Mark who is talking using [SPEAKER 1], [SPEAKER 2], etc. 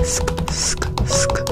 [SPEAKER 1] ск, ск, ск.